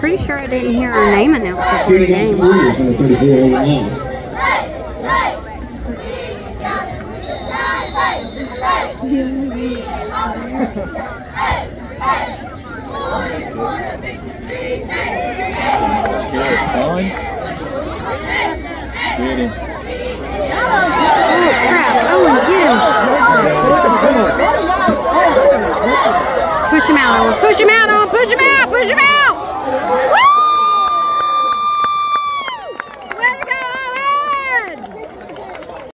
Pretty sure I didn't hear her name announced before the game. Warriors on the 34 over. That's good. Son. Get him. Oh crap! Owen, get him! Push him out. Push him out. Push him out. Push him out.